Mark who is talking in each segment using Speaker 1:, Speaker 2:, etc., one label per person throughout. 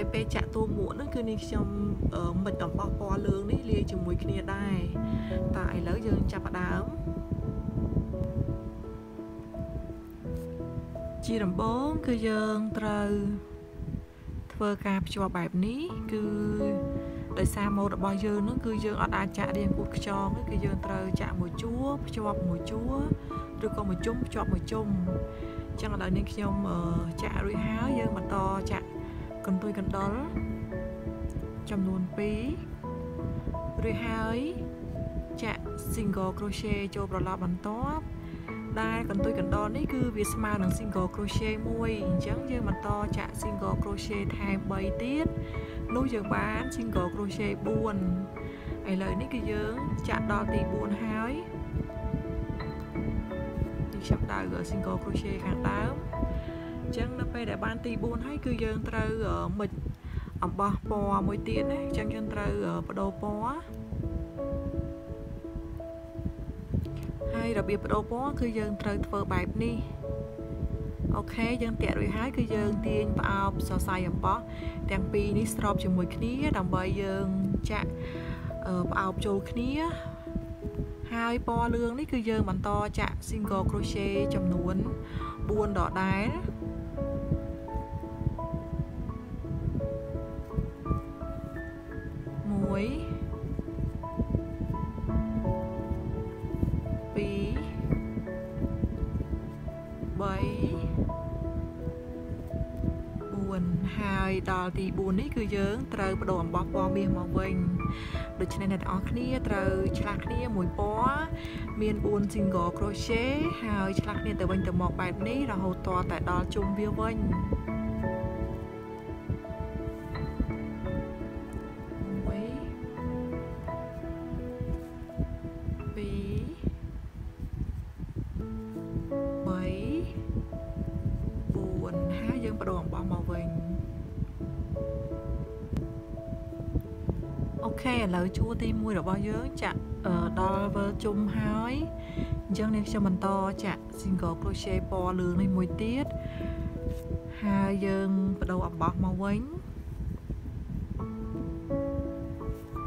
Speaker 1: ហើយពេលចាក់តួមួកហ្នឹងគឺនេះខ្ញុំមិនអំបោះពណ៌លឿងនេះលាយជាមួយគ្នាដែរតែឥឡូវយើងចាប់ផ្ដើមជាដំបូងគឺយើងត្រូវធ្វើការភ្ជាប់បែបនេះគឺដោយសារម៉ូតរបស់យើងនឹងគឺយើងអត់អាចចាក់រៀងគូតខ្យងទេគឺយើងត្រូវចាក់មួយជួរភ្ជាប់មួយជួរឬក៏មួយជុំភ្ជាប់មួយជុំអញ្ចឹងឥឡូវនេះខ្ញុំចាក់រួចហើយយើងបន្តចាក់ កន្ទុយកណ្ដុរចំនួន2រួចហើយចាក់ single crochet ចូលប្រឡប់បន្ទាប់ដែលកន្ទុយកណ្ដុរនេះគឺវាស្មើនឹង single crochet មួយអញ្ចឹងយើងបន្តចាក់ single crochet ថែម3ទៀតនោះយើងបាន single crochet 4ឥឡូវនេះគឺយើងចាក់ដល់ទី4ហើយនេះខ្ញុំដៅ single crochet ខាងដើម អញ្ចឹងនៅពេលដែលបានទី4ហើយគឺយើងត្រូវមិចអំបោះពណ៌មួយទៀតណាអញ្ចឹងយើងត្រូវបដូរពណ៌ហើយរបៀបបដូរពណ៌គឺយើងត្រូវធ្វើបែបនេះអូខេយើងតាក់រួចហើយគឺយើងទាញផ្អោបសរសៃអំបោះទាំងពីរនេះស្របជាមួយគ្នាដើម្បីយើងចាក់ផ្អោបចូលគ្នា ហើយពណ៌លឿងនេះគឺយើងបន្តចាក់ single crochet ចំនួន4ដដែល 1ហើយដល់ទី4នេះគឺយើងត្រូវបដូរអំបោះពណ៌មាសមកវិញដូច្នេះអ្នកទាំងអស់គ្នាត្រូវឆ្លាស់គ្នាមួយពណ៌មាន4 single crochet ហើយឆ្លាស់គ្នាទៅវិញទៅមកបែបនេះរហូតតតែដល់ជុំវាវិញ ខេឥឡូវជួរទី1របស់យើងចាក់ដល់វិលជុំហើយអញ្ចឹងនេះខ្ញុំបន្តចាក់ single crochet ពណ៌លឿងនេះមួយទៀតហើយយើងបដូរអំបោះមកវិញ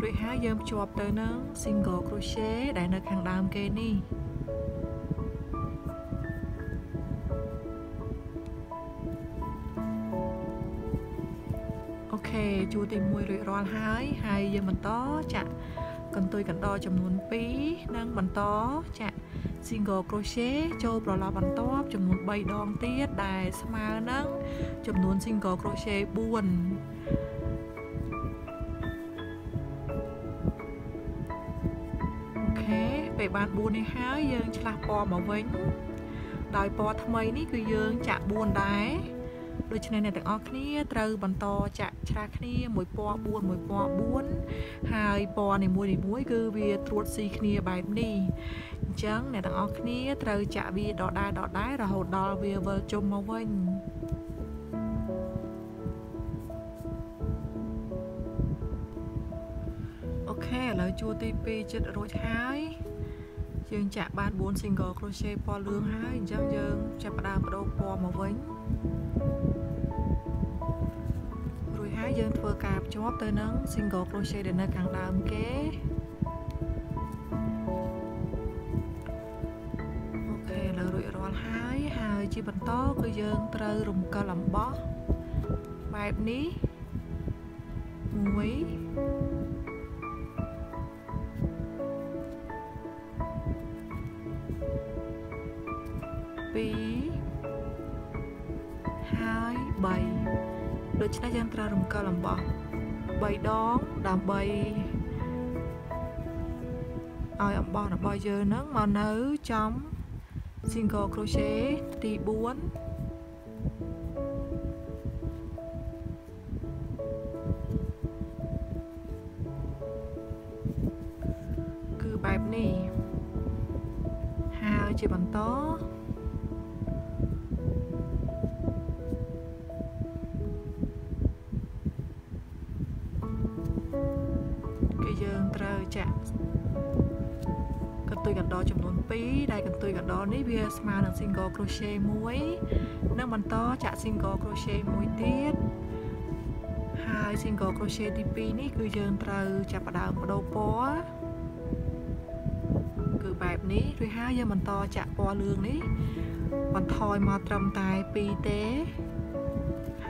Speaker 1: រួចហើយយើងភ្ជាប់ទៅនឹង single crochet ដែលនៅខាងដើមគេនេះ ទី1រួចរាល់ហើយហើយយើងបន្តចាក់កន្ទុយកណ្ដចំនួន2និងបន្តចាក់ single crochet ចូលប្រឡប់បន្ទាប់ចំនួន3ដងទៀតដែលស្មើនឹងចំនួន single crochet 4អូខេពេលបាន4នេះហើយយើងឆ្លាស់ពណ៌មកវិញដោយពណ៌ថ្មីនេះគឺយើងចាក់4ដែរ ដូច្នេះអ្នកទាំងអស់គ្នាត្រូវបន្តចាក់ឆ្លាស់គ្នាមួយពណ៌4មួយពណ៌4ហើយពណ៌នីមួយនីមួយគឺវាត្រួតស៊ីគ្នាបែបនេះអញ្ចឹងអ្នកទាំងអស់គ្នាត្រូវចាក់វាដដែលដដែលរហូតដល់វាវិលជុំមកវិញអូខេឥឡូវជួរទី2ចិត្តរួចហើយយើងចាក់បាន4 single crochet ពណ៌លឿងហើយអញ្ចឹងយើងចាប់ផ្ដើមបដូរពណ៌មកវិញហើ យយើងធ្វើការភ្ជាប់ទៅនឹង single crochet ដែលនៅខាងដើមគេអូខេលើរួចរាល់ហើយហើយជាបន្តគឺយើងត្រូវរំកិលអំបោះបែបនេះមួយពីរ ច្នេះយើងត្រូវរំកិលអំបោះ3ដងដើម្បីឲ្យអំបោះរបស់យើងនឹងមកនៅចំ single crochet ទី4 single crochet 1និងបន្តចាក់ single crochet មួយទៀតហហើយ single crochet ទី2នេះគឺយើងត្រូវចាប់ផ្ដើមបដូរពណ៌គឺបែបនេះរួចហើយយើងបន្តចាក់ពណ៌លឿងនេះបន្ថយមកត្រឹមតែ2ទេ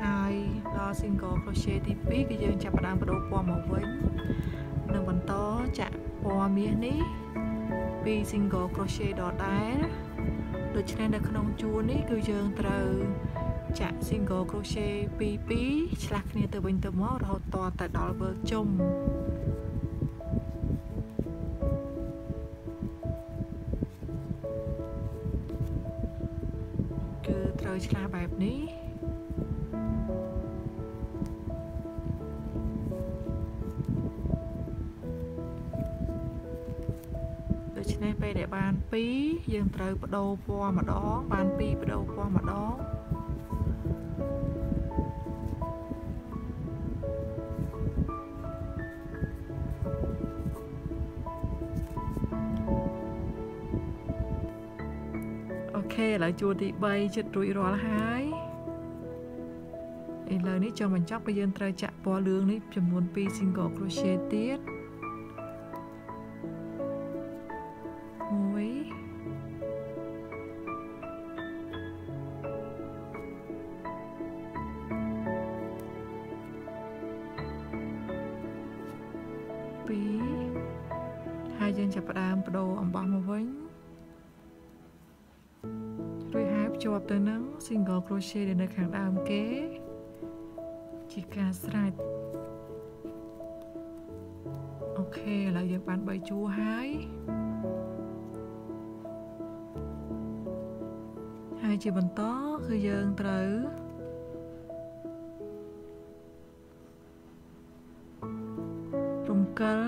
Speaker 1: ហើយដល់ single crochet ទី2គឺយើងចាប់ផ្ដើមបដូរពណ៌មកវិញនិងបន្តចាក់ពណ៌មាសនេះពី single crochet ដដែល ដូច្នេះនៅក្នុងជួរនេះគឺយើងត្រូវចាក់ single crochet ពី2ឆ្លាស់គ្នាទៅវិញទៅមករហូតតទៅដល់ work ជុំ បដូរពណ៌ម្ដង បាន2បដូរពណ៌ម្ដងខេឥឡូវជួរទី3ចិត្តរួចរាល់ហើយឥឡូវនេះចង់បញ្ចប់បើយើងត្រូវចាក់ពណ៌លឿងនេះចំនួន2 single crochet ទៀត single crochet ដែលនៅខាងដើមគេ ជាការស្រេចអូខេឥឡូវយើងបាន3ជួរហើយហើយជាបន្តគឺយើងត្រូវរំកិល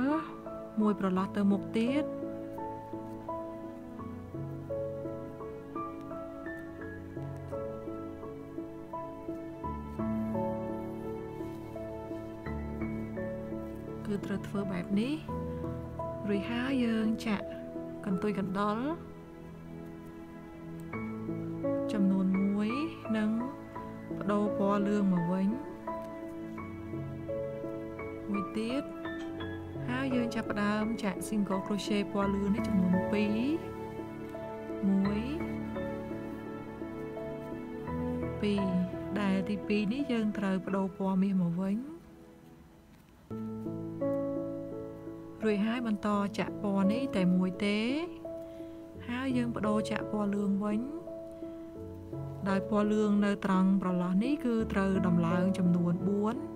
Speaker 1: មួយប្រឡោះទៅមុខទៀត គឺត្រូវធ្វើបែបនេះរួចហើយយើងចាក់កន្ទុយកណ្ដុរចំនួន1និងបដូរពណ៌លឿងមកវិញមួយទៀតហើយយើងចាប់ផ្ដើមចាក់ single crochet ពណ៌លឿងនេះចំនួន2 1 2ដែលទី2នេះយើងត្រូវបដូរពណ៌មាសមកវិញ រួចហើយបន្តចាក់ពណ៌នេះតែមួយទេ ហើយយើងបដូរចាក់ពណ៌លឿងវិញដោយពណ៌លឿងនៅត្រង់ប្រឡោះនេះគឺត្រូវដំឡើងចំនួន4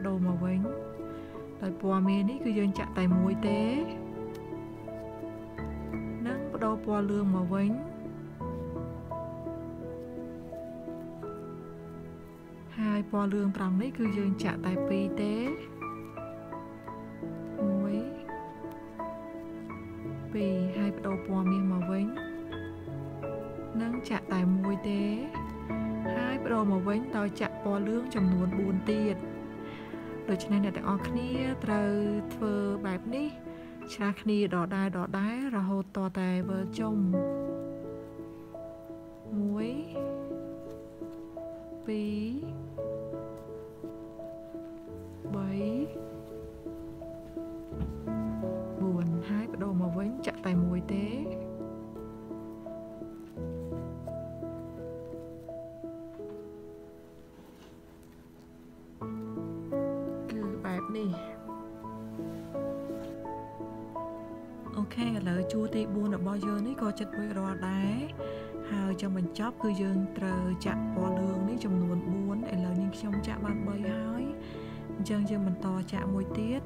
Speaker 1: បដូរមកវិញដោយពណ៌មាសនេះគឺយើងចាក់តែមួយទេនិងបដូរពណ៌លឿងមកវិញហើយពណ៌លឿងត្រង់នេះគឺយើងចាក់តែពីរទេមួយពីរហើយបដូរពណ៌មាសមកវិញនិងចាក់តែមួយទេ ហើយបដូរមកវិញដោយចាក់ពណ៌លឿងចំនួន4ទៀតដូ ច្នេះអ្នកទាំងអស់គ្នាត្រូវធ្វើបែបនេះឆ្លាស់គ្នាដដែលដដែលរហូតតតែវើចុំ1 2 3 នេះអូខេឥឡូវជួរទី4របស់យើងនេះក៏ចិត្តរួចរាល់ដែរហើយចង់បញ្ចប់គឺយើងត្រូវចាក់ពណ៌លឿងនេះចំនួន4ឥឡូវនេះខ្ញុំចាក់បាន3ហើយអញ្ចឹងយើងបន្តចាក់មួយទៀត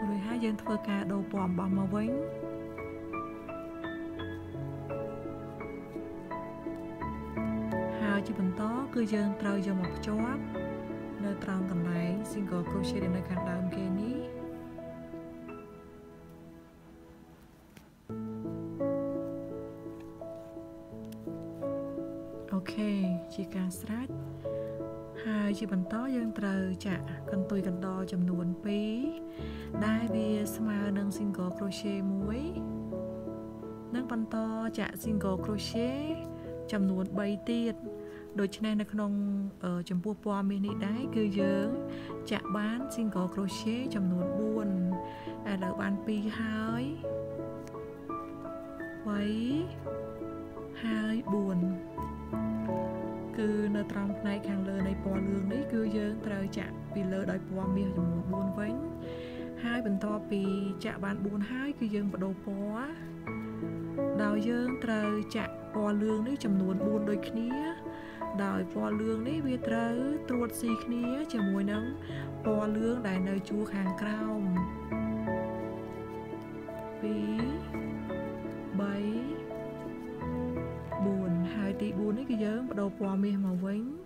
Speaker 1: រួចហើយយើងធ្វើការដូរពណ៌អំបោះមកវិញ គឺយើងត្រូវយកមកភ្ជាប់នៅត្រង់កន្លែង single crochet ដែលនៅខាងដើមគេនេះអូខេជាការស្រេចហើយជាបន្តយើងត្រូវចាក់កន្ទុយកណ្ដរចំនួន2ដែលវាស្មើនឹង single crochet 1និងបន្តចាក់ single crochet ចំនួន3ទៀត ដូច្នេះនៅក្នុងចំពោះពណ៌មាសនេះដែរគឺយើងចាក់បាន single crochet ចំនួន4ឥឡូវបាន2ហើយ3ហើយ4គឺនៅត្រង់ផ្នែកខាងលើនៃពណ៌លឿងនេះគឺយើងត្រូវចាក់ពីលើដោយពណ៌មាសចំនួន4វិញហើយបន្ទាប់ពីចាក់បាន4ហើយគឺយើងបដូរពណ៌ដោយយើងត្រូវចាក់ពណ៌លឿងនេះចំនួន4ដូចគ្នា ដោយពណ៌លឿងនេះវាត្រូវត្រួតស៊ីគ្នាជាមួយនឹងពណ៌លឿងដែលនៅជួរខាងក្រោម2 3 4ហើយទី4នេះគឺយើងបដូរពណ៌មាសមកវិញរួច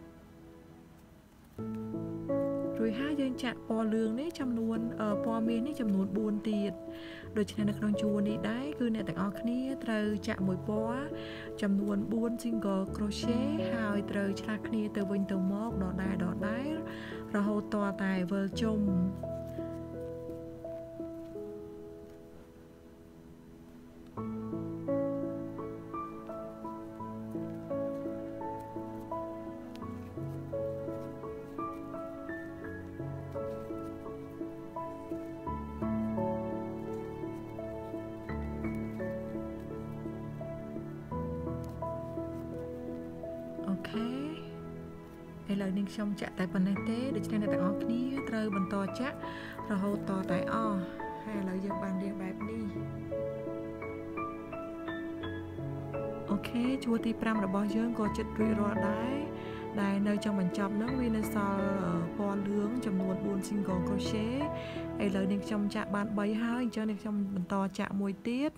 Speaker 1: ហើយយើងចាក់ពណ៌លឿងនេះចំនួនពណ៌មាសនេះចំនួន4ទៀតដូច្នេះនៅក្នុងជួរនេះដែរគឺអ្នកទាំងអស់គ្នាត្រូវចាក់មួយពណ៌ចំនួន4 single crochet ហើយត្រូវឆ្លាស់គ្នាទៅវិញទៅមកដដែលដដែលរហូតតតែវិលជុំ ត្រូវបន្តចាក់រហូតតតែអស់ហើយឥឡូវយើងបានរៀបបែបនេះអូខេជួរទី5របស់យើងក៏ចិត្តរួចរាល់ដែរដែលនៅចុងបញ្ចប់នឹងវានៅសល់ពណ៌លឿងចំនួន4 single crochet ឥឡូវនាងខ្ញុំចាក់បាន3ហើយអញ្ចឹងនាងខ្ញុំបន្តចាក់មួយទៀត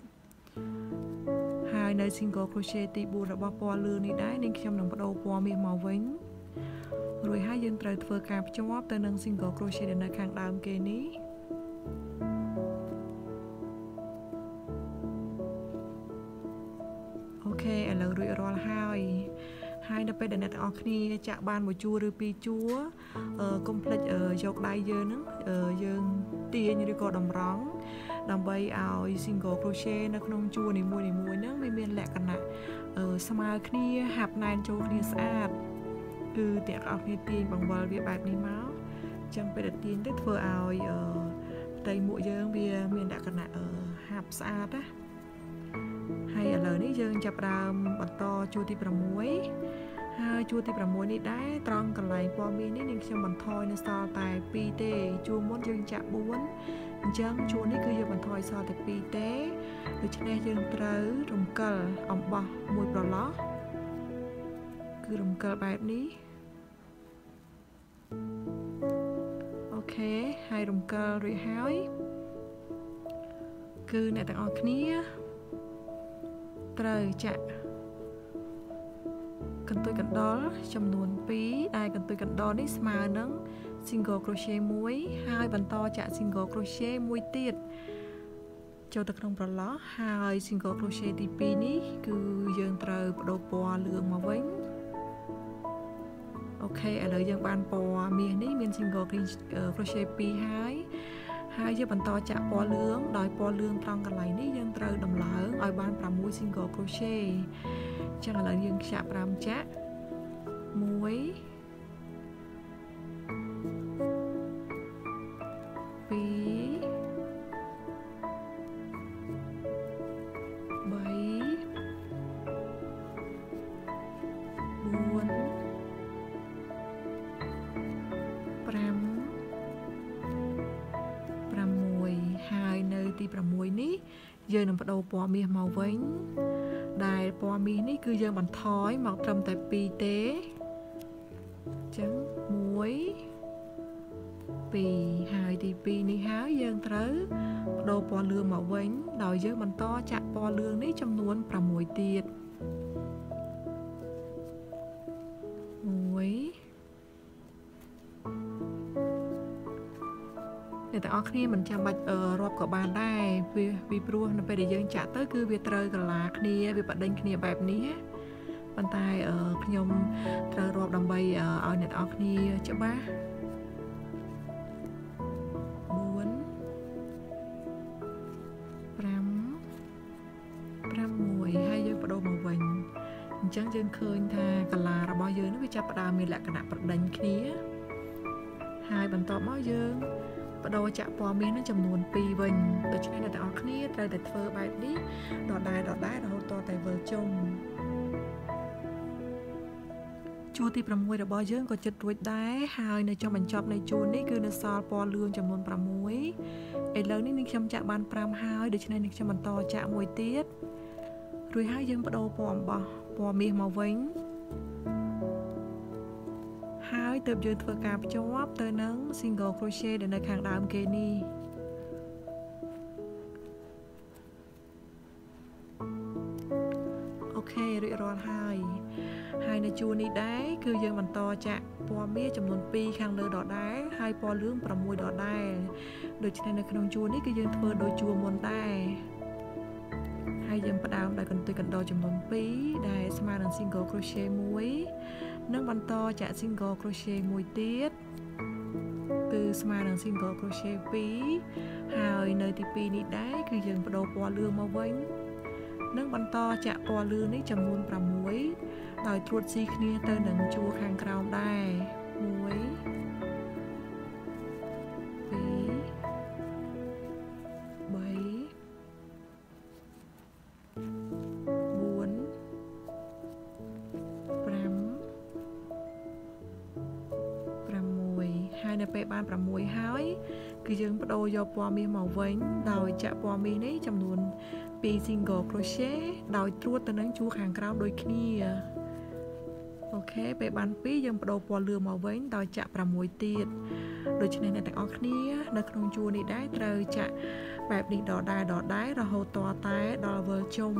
Speaker 1: ហើយនៅ single crochet ទី4របស់ពណ៌លឿងនេះដែរនាងខ្ញុំនឹងបដូរពណ៌មាសមកវិញ រួចហើយយើងត្រូវធ្វើការភ្ជាប់ទៅនឹង single crochet ដែលនៅខាងដើមគេនេះអូខេឥឡូវរួចរាល់ហើយហើយនៅពេលដែលអ្នកទាំងអស់គ្នាចាក់បានមួយជួរឬពីរជួរកុំភ្លេចយកដៃយើងហ្នឹងយើងទាញឬក៏តម្រង់ដើម្បីឲ្យ single crochet នៅក្នុងជួរនីមួយៗហ្នឹងវាមានលក្ខណៈស្មើគ្នាហាប់ណែនចូលគ្នាស្អាត គឺទាំងអស់គ្នាទាញបង្វិលវាបែបនេះមកអញ្ចឹងពេលដែលទាញទៅធ្វើឲ្យផ្ទៃមួកយើងវាមានលក្ខណៈហាប់ស្អាតណាហើយឥឡូវនេះយើងចាប់ផ្ដើមបន្តជួរទី6ហើយជួរទី6នេះដែរត្រង់កន្លែងពណ៌មាសនេះនាងខ្ញុំបន្ថយនៅសល់តែ2ទេជួរមុនយើងចាក់4អញ្ចឹងជួរនេះគឺយើងបន្ថយសល់តែ2ទេដូច្នេះយើងត្រូវរំកិលអំបោះមួយប្រឡោះគឺរំកិលបែបនេះ ហើយរំកិលរួចហើយ គឺអ្នកទាំងអស់គ្នាត្រូវចាក់កន្ទុយកណ្ដុរចំនួន2ដែលកន្ទុយកណ្ដុរនេះស្មើនឹង single crochet 1ហើយបន្តចាក់ single crochet មួយទៀតចូលទៅក្នុងប្រឡោះហើយ single crochet ទី2នេះ គឺយើងត្រូវបដូរពណ៌លឿងមកវិញ អូខេឥឡូវយើងបានពណ៌មាសនេះមាន single crochet 2ហើយហើយយើងបន្តចាក់ពណ៌លឿងដោយពណ៌លឿងត្រង់កន្លែងនេះយើងត្រូវដំឡើងឲ្យបាន6 single crochet អញ្ចឹងឥឡូវយើងចាក់5ចាក់1 យើងនឹងបដូរពណ៌មាសមកវិញ ដែលពណ៌មាសនេះគឺយើងបន្ថយមកត្រឹមតែ2ទេអញ្ចឹង1 2ហើយទី2នេះហើយយើងត្រូវបដូរពណ៌លឿងមកវិញ ដោយយើងបន្តចាក់ពណ៌លឿងនេះចំនួន6ទៀត អ្នកទាំងអស់គ្នាមិនចាំបាច់រាប់ក៏បានដែរវាពីព្រោះនៅពេលដែលយើងចាក់ទៅគឺវាត្រូវកលាគ្នាវាបដិញគ្នាបែបនេះបប៉ុន្តែខ្ញុំត្រូវរាប់ដើម្បីឲ្យអ្នកនរគ្នាច្បាស់អញ្ចឹងយើងឃើញថាកាឡារបស់យើងនេះវាចាប់ផ្ដើមមានលក្ខណៈប្រដេញគ្នាហើយបន្ទាប់មកយើង បដូរចាក់ពណ៌មាសនឹងចំនួន2វិញដូច្នេះអ្នកទាំងអស់គ្នាត្រូវតែធ្វើបែបនេះដដែលដដែលរហូតតតែវិលជុំជួរទី6របស់យើងក៏ជិតរួចដែរហើយនៅចុងបញ្ចប់នៃជួរនេះគឺនៅសល់ពណ៌លឿងចំនួន6ឥឡូវនេះនាងខ្ញុំចាក់បាន5ហើយដូច្នេះនាងខ្ញុំបន្តចាក់មួយទៀតរួចហើយយើងបដូរពណ៌អំបោះពណ៌មាសមកវិញហើយ ទើបយើងធ្វើការភ្ជាប់ទៅនឹង single crochet ដែលនៅខាងដើមគេនេះអូខេរួចរាល់ហើយ ហើយនៅជួរនេះដែរគឺយើងបន្តចាក់ពណ៌មាសចំនួន2ខាងលើដដែលហើយពណ៌លឿង6ដដែលដូច្នេះនៅក្នុងជួរនេះគឺយើងធ្វើដូចជួរមុនដែរហើយយើងផ្ដើមដោយកន្ទុយកណ្ដោចំនួន2ដែលស្មើនឹង single crochet 1 និងបន្តចាក់ single crochet មួយទៀតគឺស្មើនឹង single crochet 2ហើយនៅទី2នេះដែរគឺយើងបដូរពណ៌លឿងមកវិញនិងបន្តចាក់ពណ៌លឿងនេះចំនួន6ដោយត្រួតស៊ីគ្នាទៅនឹងជួរខាងក្រោមដែរ1 ពណ៌មាសមកវិញដោយចាក់ពណ៌មាសនេះចំនួន2 single crochet ដោយត្រួតទៅនឹងជួរខាងក្រោមដូចគ្នាអូខេពេលបាន2យើងបដូរពណ៌លឿងមកវិញដោយចាក់6ទៀតដូច្នេះអ្នកទាំងអស់គ្នានៅក្នុងជួរនេះដែរត្រូវចាក់បែបនេះដដែលដដែលរហូតតតែដល់វិលជុំ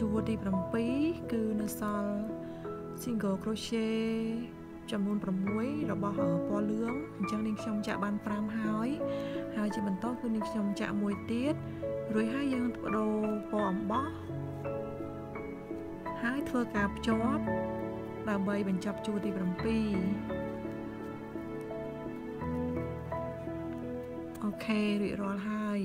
Speaker 1: ជួរទី7គឺនៅសល់ single crochet ចំនួន6របស់ពណ៌លឿងអញ្ចឹងនាងខ្ញុំចាក់បាន5ហើយហើយជាបន្តគឺនាងខ្ញុំចាក់មួយទៀតរួចហើយយើងបដូរពណ៌អំបោះហើយធ្វើការភ្ជាប់ដើម្បីបញ្ចប់ជួរទី7អូខេរួចរាល់ហើយ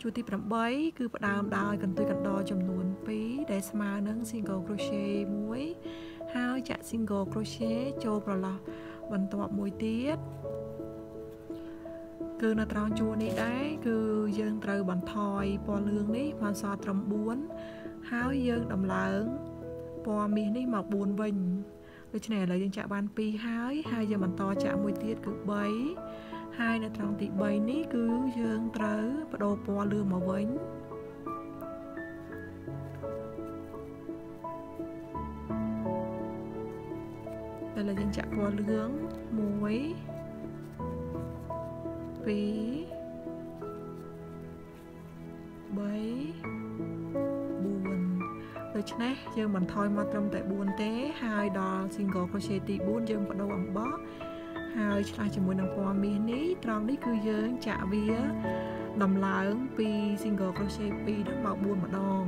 Speaker 1: ជួរទី8គឺផ្ដើមដោយកន្ទុយកណ្ដចំនួន 2ដែលស្មើនឹង single crochet 1ហើយចាក់ single crochet ចូលប្រឡោះបន្ទាប់មួយទៀតគឺនៅត្រង់ជួរនេះដែរគឺយើងត្រូវបន្ថយពណ៌លឿងនេះមកសល់ត្រឹម4ហើយយើងដំឡើងពណ៌មាសនេះមក4វិញដូច្នេះឥឡូវយើងចាក់បាន2ហើយ ហើយយើងបន្តចាក់មួយទៀតគឺ3ហើយនៅត្រង់ទី3នេះគឺយើងត្រូវបដូរពណ៌លឿងមកវិញ តែលើយើងចាក់ពណ៌លឿង1 2 3 4ដូច្នេះយើងបន្ថយមកត្រឹមតែ4ទេ ហើយដល់ single crochet ទី4យើងបដូរអំបោះហើយឆ្លាស់ជាមួយនឹងពណ៌មាសនេះត្រង់នេះគឺយើងចាក់វាដំឡើងពី single crochet 2ហ្នឹងមក4ម្ដង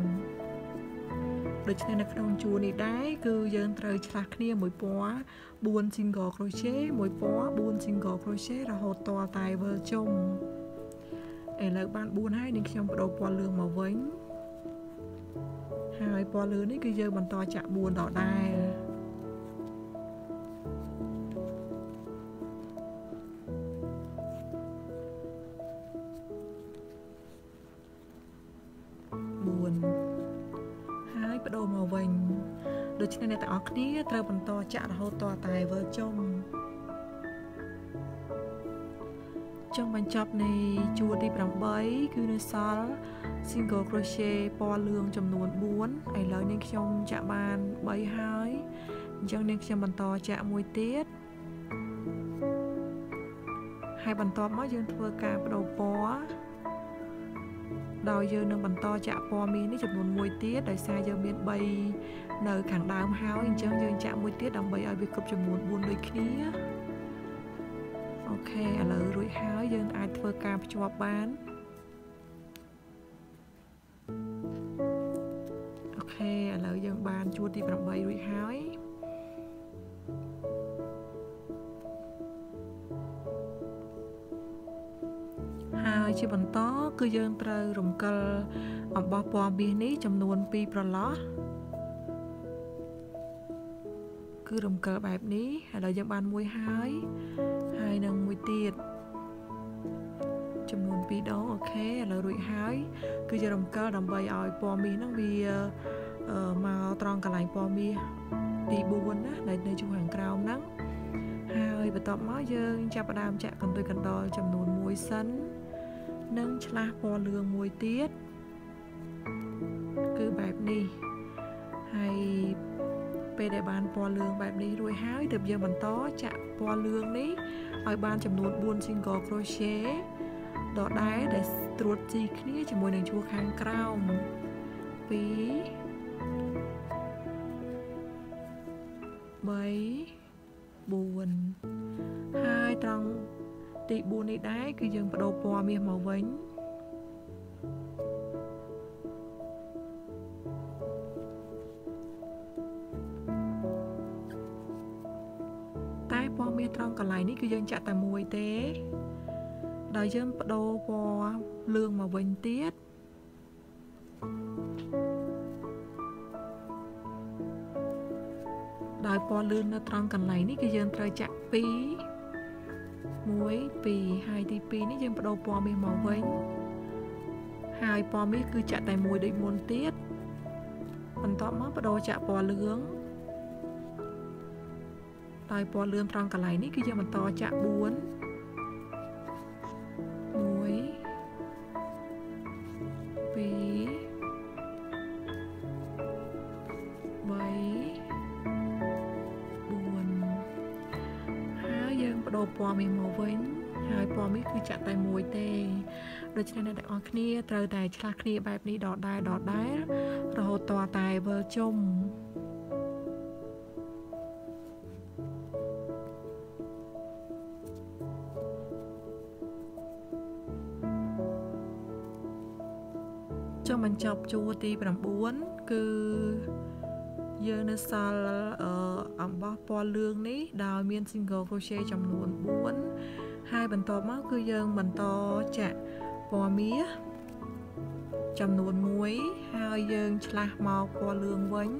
Speaker 1: ដូច្នេះនៅក្នុងជួរនេះដែរគឺយើងត្រូវឆ្លាស់គ្នាមួយពណ៌4 single crochet មួយពណ៌4 single crochet រហូតតតែវិលជុំឥឡូវបាន4ហើយនាងខ្ញុំបដូរពណ៌លឿងមកវិញហើយពណ៌លឿងនេះគឺយើងបន្តចាក់4ដដែល គ្នាត្រូវបន្តចាក់រហូតតតែវិលចុងចុងបញ្ចប់នៃជួរទី8គឺនៅសល់ single crochet ពណ៌លឿងចំនួន4ឥឡូវនេះខ្ញុំចាក់បាន3ហើយអញ្ចឹងនាងខ្ញុំបន្តចាក់មួយទៀតហើយបន្ទាប់មកយើងធ្វើការបដូរពណ៌ ដោយយើងនឹងបន្តចាក់ពណ៌មាសនេះចំនួន1ទៀតដោយសារយើងមាន3នៅខាងដើមហើយអញ្ចឹងយើងចាក់មួយទៀតដើម្បីឲ្យវាគ្រប់ចំនួន4ដូចគ្នាអូខខេឥឡូវរួចហើយយើងអាចធ្វើការភ្ជាប់បានអូខេឥឡូវយើងបានជួរទី8រួចហើយ ជាបន្តគឺយើងត្រូវរំកិលអំបោះពណ៌មាសនេះចំនួន2ប្រឡោះគឺរំកិលបែបនេះឥឡូវយើងបានមួយហើយហើយនឹងមួយទៀតចំនួន2ដងអូខេឥឡូវរួចហើយ គឺជារំកិលដើម្បីឲ្យពណ៌មាសហ្នឹងវាមកត្រង់កន្លែងពណ៌មាសទី4ណានៅនៅជួរខាងក្រោមហ្នឹងហើយបន្ទាប់មកយើង ចាប់ផ្ដើមចាក់កន្ទុយកណ្ដុរចំនួន1សិន និងឆ្លាស់ពណ៌លឿងមួយទៀតគឺបែបនេះហើយពេលដែលបានពណ៌លឿងបែបនេះរួចហើយទើបយើងបន្តចាក់ពណ៌លឿងនេះឲ្យបានចំនួន4 single crochet ដដែលដែលត្រួតជីគ្នាជាមួយនឹងជួរខាងក្រោម2 បដូរពណ៌មាសមកវិញតែពណ៌មាសត្រង់កន្លែងនេះគឺយើងចាក់តែមួយទេដោយយើងបដូរពណ៌លឿងមកវិញទៀតដោយពណ៌លឿងនៅត្រង់កន្លែងនេះគឺយើងត្រូវចាក់2 1 2ហើយទី2នេះយើងបដូរពណ៌មាសមកវិញហើយពណ៌មាសគឺចាក់តែមួយដូចមុនទៀតបន្ទាប់មកបដូរចាក់ពណ៌លឿងដោយពណ៌លឿងត្រង់កន្លែងនេះគឺយើងបន្តចាក់4 មួយទេដូច្នេះអ្នកទាំងអស់គ្នាត្រូវតែឆ្លាស់គ្នាបែបនេះដដែលដដែលរហូតតតែវិលជុំចុះបញ្ចប់ជួរទី9គឺយើងនៅសល់អំបោះពណ៌លឿងនេះដោយមាន single crochet ចំនួន4 ហើយបន្ទាប់មកគឺយើងបន្តចាក់ពណ៌មាសចំនួន1ហើយយើងឆ្លាស់មកពណ៌លឿងវិញ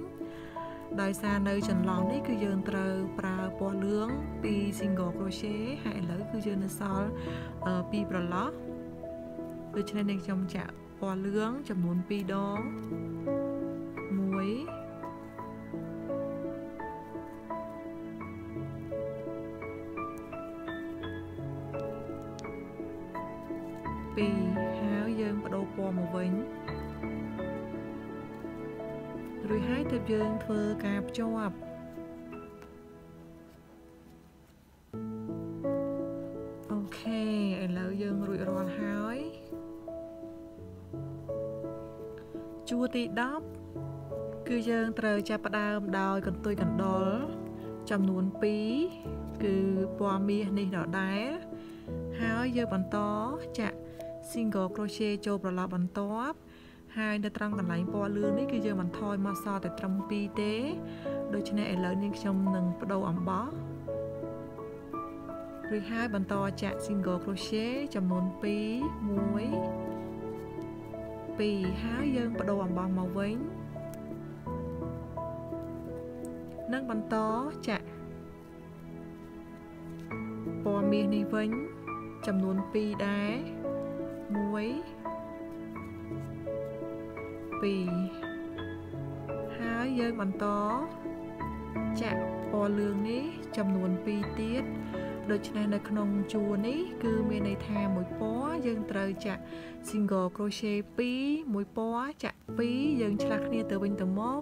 Speaker 1: ដោយសារនៅចន្លោះនេះគឺយើងត្រូវប្រើពណ៌លឿងពី single crochet ហើយឥឡូវគឺយើងនៅសល់ពីប្រឡោះដូច្នេះនេះខ្ញុំចាក់ពណ៌លឿងចំនួន2ដង 12ហើយយើងបដូរពណ៌មកវិញរួចហើយទើបយើងធ្វើការភ្ជាប់អូខេឥឡូវយើងរួចរាល់ហើយជួរទី10គឺយើងត្រូវចាប់ផ្ដើមដោយកន្ទុយកណ្ដុរចំនួន2គឺពណ៌មាសនេះដដែលហើយយើងបន្តចាក់ single crochet ចូលប្រឡោះបន្ទាប់ហើយនៅត្រង់កន្លែងពណ៌លឿងនេះគឺយើងបន្ថយមកសល់តែត្រឹម2ទេដូច្នេះឥឡូវនេះខ្ញុំនឹងបដូរអំបោះរួចហើយបន្តចាក់ single crochet ចំនួន2 1 2ហើយយើងបដូរអំបោះមកវិញនិងបន្តចាក់ពណ៌មាសនេះវិញចំនួន2ដែរ1 2ហើយយើងបន្តចាក់ពណ៌លឿងនេះចំនួន2ទៀតដូច្នេះនៅក្នុងជួរនេះគឺមានន័យថាមួយពណ៌យើងត្រូវចាក់ single crochet 2មួយពណ៌ចាក់2យើងឆ្លាស់គ្នាទៅវិញទៅមក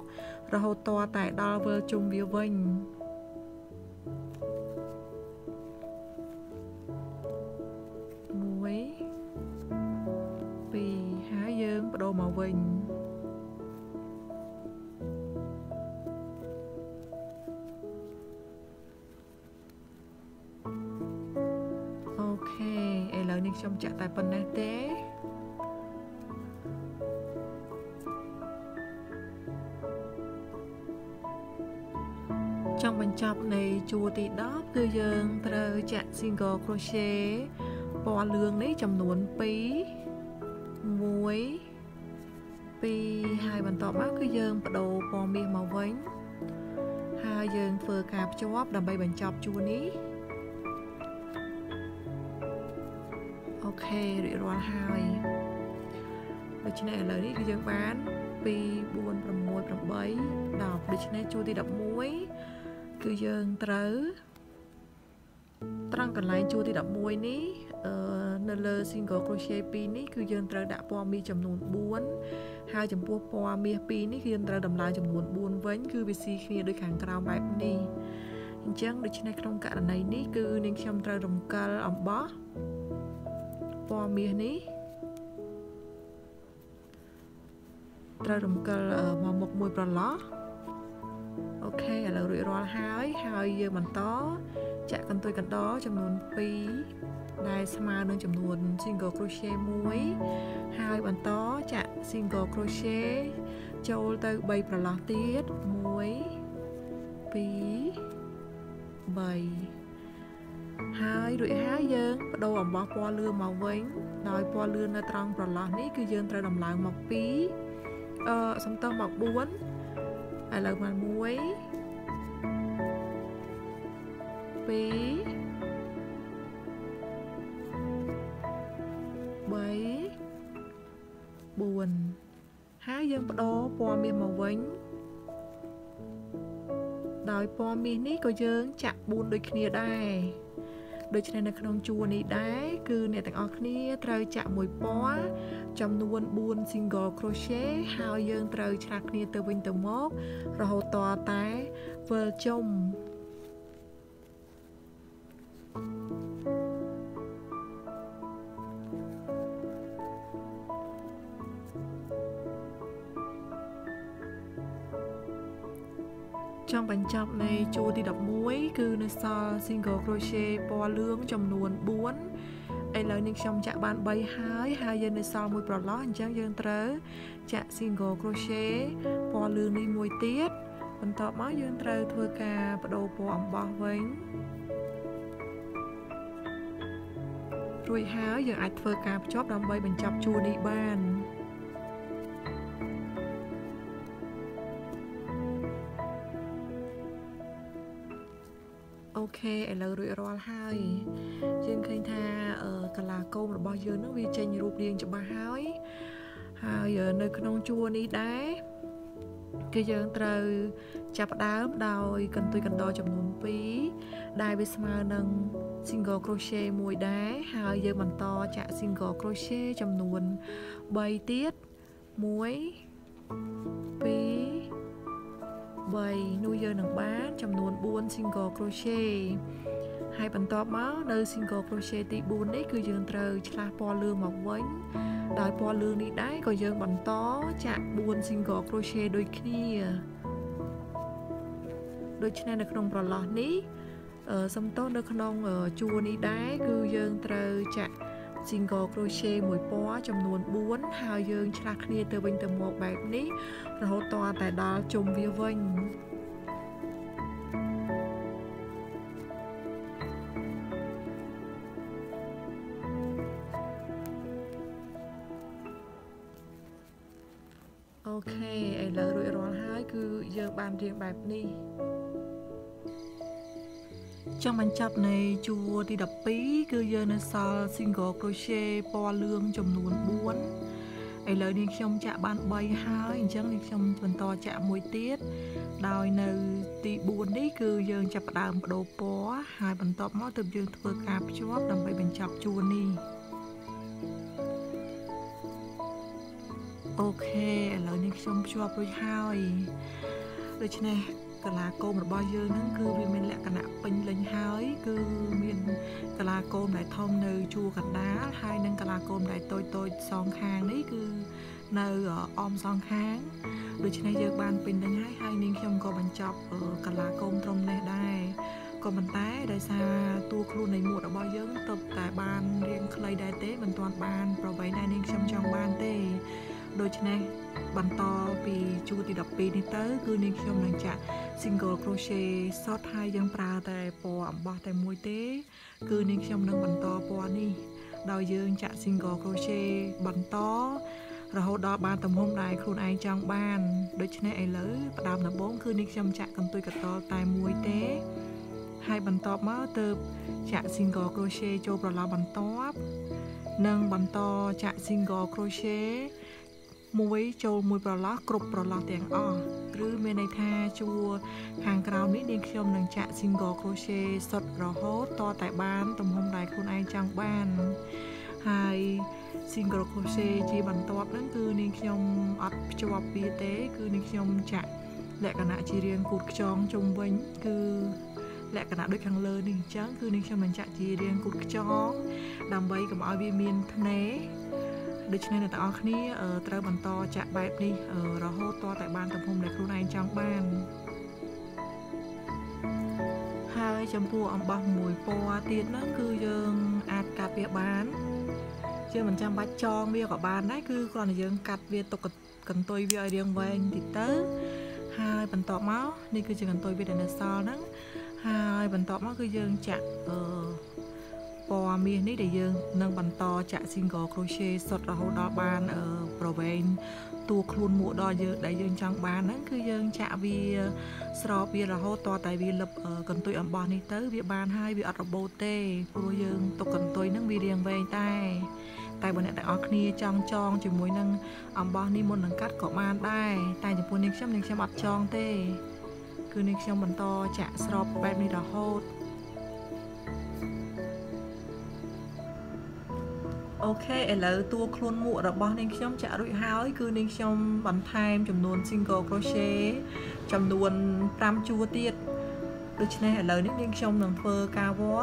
Speaker 1: រហូតតតែដល់វិលជុំវាវិញ មកវិញអូខ្ញុំចាក់តែប៉ុណ្ណេះទេចង់បញ្ចប់នៃជួរទី10គឺយើងត្រូវចាក់ single crochet ពណ៌លឿងនេះចំនួន2 យើងបដូរពណ៌មាសមកវិញហើយយើងធ្វើការភ្ជាប់ដើម្បីបញ្ចប់ជួរនេះអូខេរួចរាល់ហើយដូច្នេះឥឡូវនេះគឺយើងបាន2 4 6 8 10ដូច្នេះជួរទី11គឺយើងត្រូវត្រង់កន្លែងជួរទី11នេះអឺ នៅលើ single crochet 2នេះគឺយើងត្រូវដាក់ពណ៌មាសចំនួន4ហើយចំពោះពណ៌មាស2នេះគឺយើងត្រូវដំឡើងចំនួន4វិញគឺវាស៊ីគ្នាដូចខាងក្រោមបែបនេះអញ្ចឹងដូច្នេះក្នុងករណីនេះគឺនាងខ្ញុំត្រូវរំកិលអំបោះពណ៌មាសនេះត្រូវរំកិលមកមុខមួយប្រឡោះអូខេឥឡូវរួចរាល់ហើយហើយយើងបន្តចាក់កន្ទុយកណ្ដចំនួន2 ដែលស្មើនឹងចំនួន single crochet 1ហើយបន្តចាក់ single crochet ចូលទៅ3ប្រឡោះទៀត1 2 3ហើយរួចហើយយើងបដូរអំបោះពណ៌លឿងមកវិញដោយពណ៌លឿងនៅត្រង់ប្រឡោះនេះគឺយើងត្រូវដំឡើងមក2អឺសំទោសមក4ឥឡូវមក1 2 3ហើយយើងបដូរពណ៌មាសមកវិញ ដោយពណ៌មាសនេះក៏យើងចាក់4ដូចគ្នាដែរដូច្នេះនៅក្នុងជួរនេះដែរគឺអ្នកទាំងអស់គ្នាត្រូវចាក់មួយពណ៌ចំនួន4 single crochet ហើយយើងត្រូវឆ្លាស់គ្នាទៅវិញទៅមករហូតតតែវិលជុំច បញ្ចប់នៃជួរទី11គឺនៅសល់ single crochet ពណ៌លឿងចំនួន4ឥឡូវនេះខ្ញុំចាក់បាន3ហើយហើយយើងនៅសល់មួយប្រឡោះអញ្ចឹងយើងត្រូវចាក់ single crochet ពណ៌លឿងនេះមួយទៀតបន្ទាប់មកយើងត្រូវធ្វើការបដូរពណ៌អំបោះវិញរួចហើយយើងអាចធ្វើការភ្ជាប់ដើម្បីបញ្ចប់ជួរនេះបាន អូខេឥឡូវរួចរាល់ហើយយើងឃើញថាកលាកោមរបស់យើងនឹងវាចេញរូបរាងច្បាស់ហើយហើយនៅក្នុងជួរនេះដែរគឺយើងត្រូវចាប់ផ្ដើមដោយកន្ទុយកណ្ដោចំនួន2ដែលវាស្មើនឹង single crochet មួយដែរហើយយើងបន្តចាក់ single crochet ចំនួន3ទៀត1 2 3នោះយើងនឹងបានចំនួន4 single crochet ហើយបន្ទាប់មកនៅ single crochet ទី4នេះគឺយើងត្រូវឆ្លាស់ពណ៌លឿងមកវិញដោយពណ៌លឿងនេះដែរក៏យើងបន្តចាក់4 single crochet ដូចគ្នាដូច្នេះនៅក្នុងប្រឡោះនេះសំទោសនៅក្នុងជួរនេះដែរគឺយើងត្រូវចាក់ single crochet មួយពណ៌ចំនួន4ហើយយើងឆ្លាស់គ្នាទៅវិញទៅមកបែបនេះរហូតតតែដល់ជុំវាវិញអូខេឥឡូវរួចរាល់ហើយគឺយើងបានរៀងបែបនេះ ចង់បញ្ចប់នៃជួរទី12គឺយើងនៅសល់ single crochet ពណ៌លឿងចំនួន4ឥឡូវនេះខ្ញុំចាក់បាន3ហើយអញ្ចឹងនេះខ្ញុំបន្តចាក់មួយទៀតដោយនៅទី4នេះគឺយើងចាប់ផ្ដើមបដូរពណ៌ហើយបន្ទាប់មកទើបយើងធ្វើការភ្ជាប់ដើម្បីបញ្ចប់ជួរនេះអូខេឥឡូវនេះខ្ញុំភ្ជាប់រួចហើយដូច្នេះ កលាគោមរបស់យើងហ្នឹងគឺវាមានលក្ខណៈពេញលេញហើយ គឺមានកលាគោមដែលធំនៅជួរកណ្ដាលហើយនិងកលាគោមដែលតូចតូចសងខាងនេះគឺនៅអមសងខាងដូច្នេះយើងបានពេញលេញហើយហើយនាងខ្ញុំក៏បញ្ចប់កលាគោមត្រឹមនេះដែរក៏ប៉ុន្តែដោយសារតួខ្លួននៃមួករបស់យើងទៅតែបានរៀងខ្លីដែរទេមិនទាន់បានប្រវែងដែលនាងខ្ញុំចង់បានទេដូច្នេះបន្តពីជួរទី12នេះទៅ គឺនាងខ្ញុំនឹងចាក់ single crochet សតហើយយើងប្រើតែពណ៌អំបោះតែមួយទេ គឺនាងខ្ញុំនឹងបន្តពណ៌នេះដោយយើងចាក់ single crochet បន្តរហូតដល់បានទំហំដែលខ្លួនឯងចង់បានដូច្នេះឥឡូវផ្ដើមដំបូងគឺនេះខ្ញុំចាក់កន្ទុយកតលតែមួយទេ ហើយបន្ទាប់មកទៅចាក់ single crochet ចូលប្រឡោះបន្ទាប់ និងបន្តចាក់ single crochet មួយចូលមួយប្រឡោះគ្រប់ប្រឡោះទាំងអស់ឬមានន័យថាជួរខាងក្រោមនេះនាងខ្ញុំនឹងចាក់ single crochet សុទ្ធរហូតតតែបានទំហំដែលខ្លួនឯងចង់បានហើយ single crochet ជាបន្ទាប់ហ្នឹងគឺនាងខ្ញុំអត់ភ្ជាប់វាទេ គឺនាងខ្ញុំចាក់លក្ខណៈជារាងគូតខ្យងជុំវិញ គឺលក្ខណៈដូចខាងលើនេះអញ្ចឹងគឺនាងខ្ញុំនឹងចាក់ជារាងគូតខ្យងដើម្បីកុំឲ្យវាមានធ្នេ ដូច្នេះអ្នកទាំងអស់គ្នាត្រូវបន្តចាក់បែបនេះរហូតតតែបានទំហំដែលខ្លួនឯងចង់បានហើយចំពោះអំបោះមួយពណ៌ទៀតហ្នឹងគឺយើងអាចកាត់វាបានយើងមិនចាំបាច់ចងវាក៏បានដែរគឺគ្រាន់តែយើងកាត់វាទុកកន្ទុយវាឲ្យរាងវែងតិចទៅហើយបន្ទាប់មកនេះគឺជាកន្ទុយវាដែលនៅសល់ហ្នឹងហើយបន្ទាប់មកគឺយើងចាក់អឺ ពណ៌មាសនេះដែលយើងនឹងបន្តចាក់ single crochet សុទ្ធរហូតដល់បានប្រវែងតួខ្លួនមួកដល់យើងដែលយើងចង់បានហ្នឹងគឺយើងចាក់វាស្របវារហូតតតែវាលឹបកន្ទុយអំបោះនេះទៅវាបានហើយវាអត់របូតទេព្រោះយើងទុកកន្ទុយហ្នឹងវារៀងវែងតែតែបើអ្នកទាំងអស់គ្នាចង់ចងជាមួយនឹងអំបោះនេះមុននឹងកាត់ក៏បានដែរតែចំពោះនាងខ្ញុំនាងខ្ញុំអត់ចងទេ គឺនាងខ្ញុំបន្តចាក់ស្របបែបនេះរហូត អូខេឥឡូវតួខ្លួនមួករបស់នាងខ្ញុំចាក់រួចហើយ គឺនាងខ្ញុំបន្ថែមចំនួន single crochet ចំនួន5ជួរទៀតដូច្នេះឥឡូវនេះនាងខ្ញុំនឹងធ្វើការវ៉ា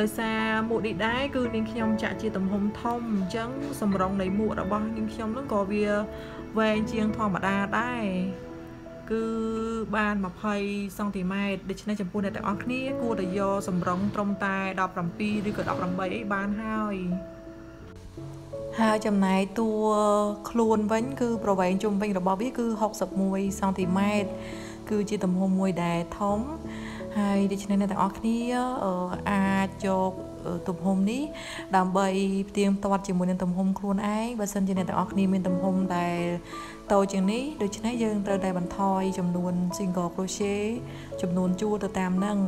Speaker 1: ដោយសារមួកនេះដែរគឺនាងខ្ញុំចាក់ជាទំហំធំអញ្ចឹងសម្រងនៃមួករបស់នាងខ្ញុំនឹងក៏វាវែងជាងធម្មតាដែរ គឺបាន20សង់ទីម៉ែត្រដូច្នេះចំពោះអ្នកទាំងអស់គ្នាគួរតែយកសម្រងត្រឹមតែ17ឬក៏18អីបានហើយហើយចំណែកតួខ្លួនវិញគឺប្រវែងជុំវិញរបស់វាគឺ61សង់ទីម៉ែត្រគឺជាទំហំមួយដែលធំហើយដូច្នេះអ្នកទាំងអស់គ្នាអាចយកទំហំនេះដើម្បីផ្ទៀងផ្ទាត់ជាមួយនឹងទំហំខ្លួនឯងបើសិនជាអ្នកទាំងអស់គ្នាមានទំហំដែល តូចជាងនេះដូច្នេះយើងត្រូវតែបន្ថយចំនួន single crochet ចំនួនជួរទៅតាមនឹង